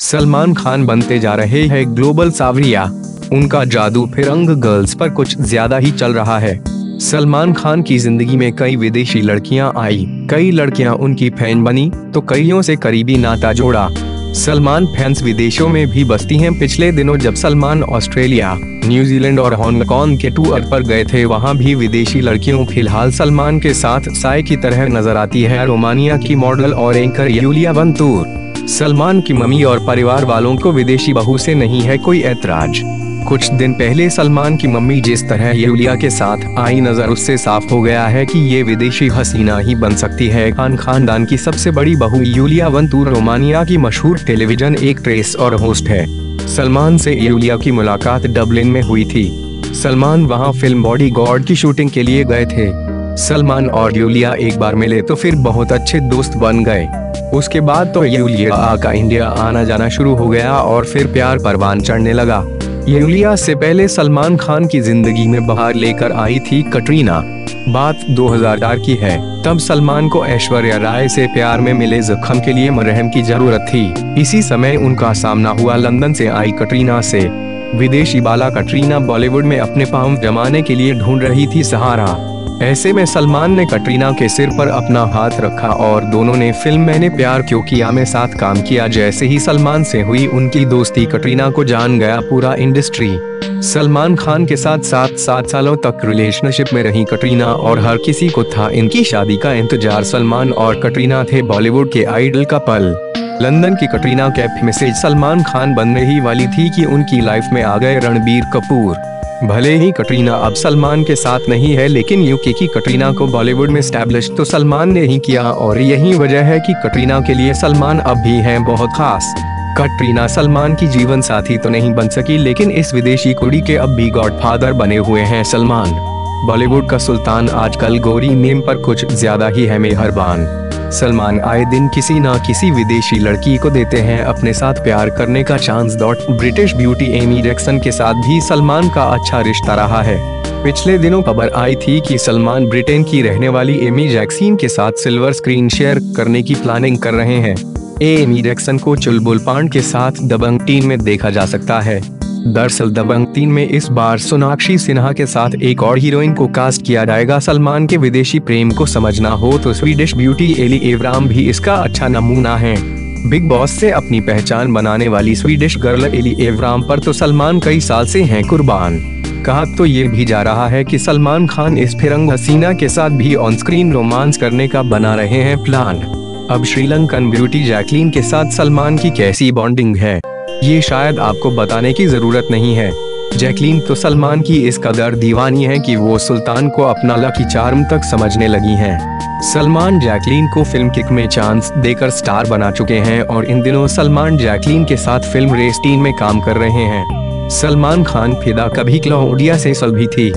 सलमान खान बनते जा रहे हैं ग्लोबल सावरिया। उनका जादू फिरंग गर्ल्स पर कुछ ज़्यादा ही चल रहा है। सलमान खान की ज़िंदगी में कई विदेशी लड़कियाँ आई। कई लड़कियाँ उनकी फ़ैन बनी तो कईयों से करीबी नाता जोड़ा। सलमान फैंस विदेशों में भी बसती हैं। पिछले दिनों जब सलमान ऑस्ट्रेलिया, न्यूजीलैंड और हांगकांग के टूर पर गए थे, वहाँ भी विदेशी लड़कियों फ़िलहाल सलमान के साथ साय की तरह नज़र आती है। रोमानिया की मॉडल और एंकर यूलिया बंतूर। सलमान की मम्मी और परिवार वालों को विदेशी बहू से नहीं है कोई ऐतराज। कुछ दिन पहले सलमान की मम्मी जिस तरह यूलिया के साथ आई नज़र, उससे साफ़ हो गया है कि ये विदेशी हसीना ही बन सकती है। खान खानदान की सबसे बड़ी बहू यूलिया वंतूर रोमानिया की मशहूर टेलीविज़न एक ट्रेस और होस्ट है। सलमान से यूलिया की मुलाकात डबलिन में हुई थी। सलमान वहाँ फ़िल्म बॉडी गॉड की शूटिंग के लिए गए थे। सलमान और यूलिया एक बार मिले तो फिर बहुत अच्छे दोस्त बन गए। उसके बाद तो यूलिया का इंडिया आना जाना शुरू हो गया और फिर प्यार परवान चढ़ने लगा। यूलिया से पहले सलमान खान की ज़िंदगी में बहार लेकर आई थी कटरीना। बात 2004 की है, तब सलमान को ऐश्वर्या राय से प्यार में मिले जख्म के लिए मरहम की ज़रूरत थी। इसी समय उनका सामना हुआ लंदन से आई कटरीना से। विदेशी बाला कटरीना बॉलीवुड में अपने पाँव जमाने के लिए ढूंढ रही थी सहारा। ऐसे में सलमान ने कटरीना के सिर पर अपना हाथ रखा और दोनों ने फ़िल्म मैंने प्यार क्यों किया में साथ काम किया। जैसे ही सलमान से हुई उनकी दोस्ती, कटरीना को जान गया पूरा इंडस्ट्री। सलमान खान के साथ सात सात सालों तक रिलेशनशिप में रही कटरीना और हर किसी को था इनकी शादी का इंतज़ार। सलमान और कटरीना थे बॉलीवुड के आइडल का पल लंदन की कटरीना कैफ में से सलमान खान बनने ही वाली थी कि उनकी लाइफ में आ गए रणबीर कपूर। भले ही कटरीना अब सलमान के साथ नहीं है, लेकिन यूके की कटरीना को बॉलीवुड में स्टैब्लिश तो सलमान ने ही किया, और यही वजह है कि कटरीना के लिए सलमान अब भी हैं बहुत खास। कटरीना सलमान की जीवन साथी तो नहीं बन सकी, लेकिन इस विदेशी कुड़ी के अब भी गॉडफादर बने हुए हैं सलमान। बॉलीवुड का सुल्तान आजकल गोरी नेम पर कुछ ज़्यादा ही है मेहरबान। सलमान आए दिन किसी न किसी विदेशी लड़की को देते हैं अपने साथ प्यार करने का chance. Dot British beauty Amy Jackson के साथ भी सलमान का अच्छा रिश्ता रहा है। पिछले दिनों खबर आई थी कि सलमान ब्रिटेन की रहने वाली एमी जैक्सन के साथ सिल्वर स्क्रीन शेयर करने की प्लानिंग कर रहे हैं। एमी जैक्सन को चुलबुल पांड के साथ दबंग टीम में देखा जा सकता है। दरअसल दबंग तीन में इस बार सोनाक्षी सिन्हा के साथ एक और हीरोइन को कास्ट किया जाएगा। सलमान के विदेशी प्रेम को समझना हो तो स्वीडिश ब्यूटी एली एवराम भी इसका अच्छा नमूना है। बिग बॉस से अपनी पहचान बनाने वाली स्वीडिश गर्ल एली एवराम पर तो सलमान कई साल से हैं कुर्बान। कहा तो ये भी जा रहा है कि सलमान खान इस फिरंग हसीना के साथ भी ऑन स्क्रीन रोमांस करने का बना रहे हैं प्लान अब श्रीलंकन ब्यूटी जैकलीन के साथ सलमान की कैसी बॉन्डिंग है? ये शायद आपको बताने की ज़रूरत नहीं है। जैकलीन तो सलमान की इस कदर दीवानी है कि वो सुल्तान को अपना लकी चार्म तक समझने लगी हैं। सलमान जैकलीन को फ़िल्म किक में चांस देकर स्टार बना चुके हैं और इन दिनों सलमान जैकलीन के साथ फ़िल्म रेस टीम में काम कर रहे हैं। सलमान खान फिदा कभी क्लाउडिया से सलभी थी।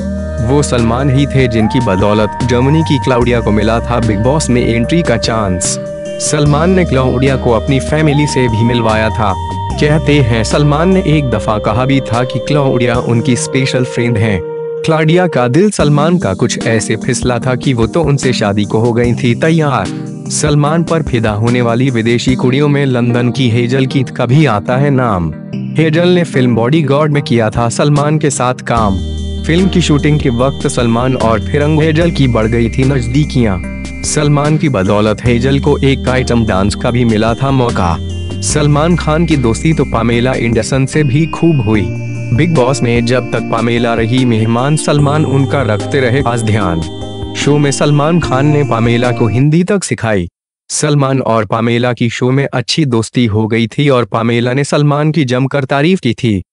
वो सलमान ही थे जिनकी बदौलत जर्मनी की क्लाउडिया को मिला था बिग बॉस में एंट्री का चांस। सलमान ने क्लाउडिया को अपनी फैमिली से भी मिलवाया था। कहते हैं, सलमान ने एक दफ़ा कहा भी था कि क्लाउडिया उनकी स्पेशल फ्रेंड हैं। क्लाउडिया का दिल सलमान का कुछ ऐसे फिसला था कि वो तो उनसे शादी को हो गई थी तैयार। सलमान पर फिदा होने वाली विदेशी कुड़ियों में लंदन की हेजल की का भी आता है नाम। हेजल ने फ़िल्म बॉडी में किया था सलमान के साथ काम। फ़िल्म की शूटिंग के वक्त सलमान और फिरंग हेजल की बढ़ गई थी नजदीकियाँ। सलमान की बदौलत हेजल को एक आइटम डांस का भी मिला था मौका। सलमान खान की दोस्ती तो पामेला इंडसन से भी खूब हुई। बिग बॉस में जब तक पामेला रही मेहमान, सलमान उनका रखते रहे पास ध्यान। शो में सलमान खान ने पामेला को हिंदी तक सिखाई। सलमान और पामेला की शो में अच्छी दोस्ती हो गई थी और पामेला ने सलमान की जमकर तारीफ़ की थी।